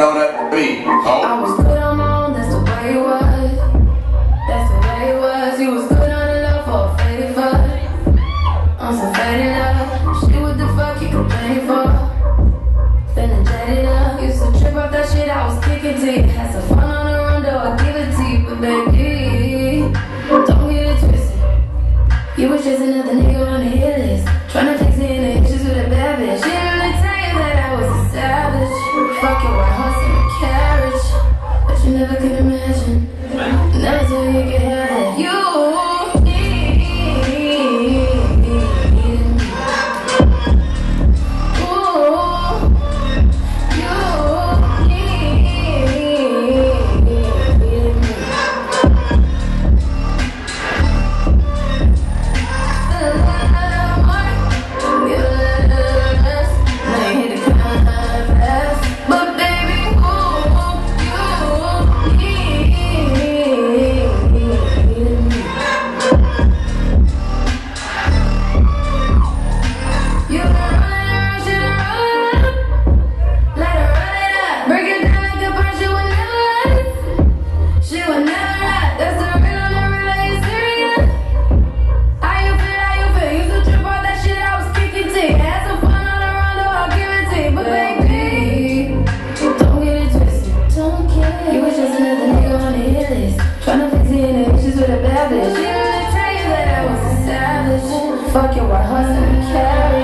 that. Oh. I was good on my own, that's the way it was. That's the way it was. You was good on the love for a faded fuck. I'm so faded love. Shit, what the fuck you complaining for? Feeling jaded up. Used to trip off that shit I was kicking it. Had some fun on the run, though I give it to you, but baby. never could fucking 100 carry